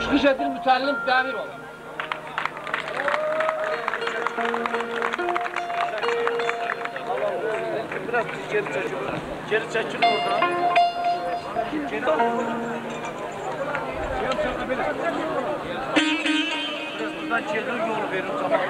Çıkış edil mütellim demir ol. Biraz geri çekil. Geri çekil oradan. Geri Biraz buradan geri yol verin tamam.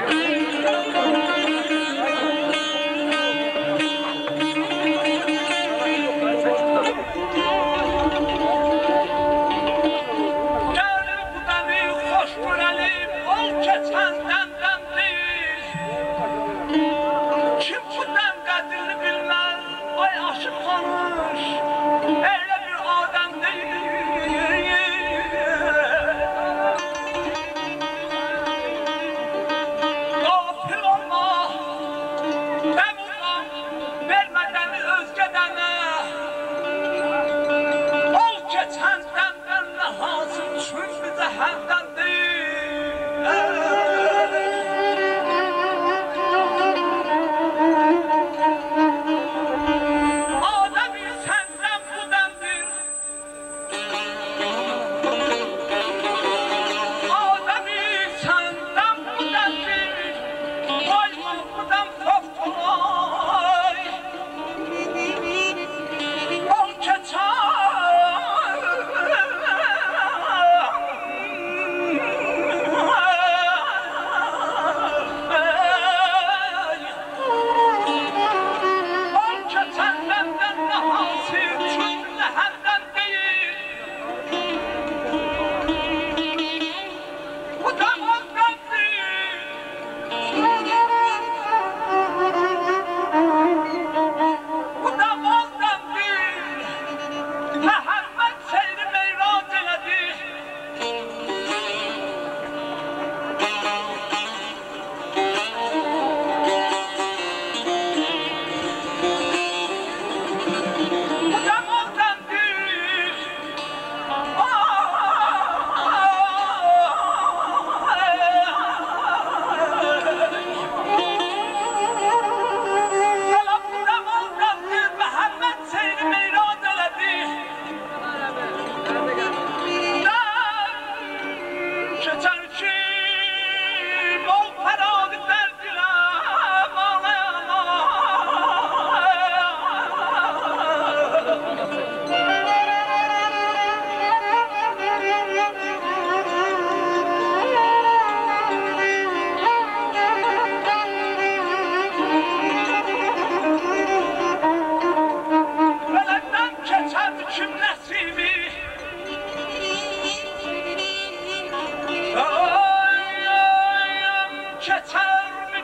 não!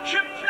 Egypt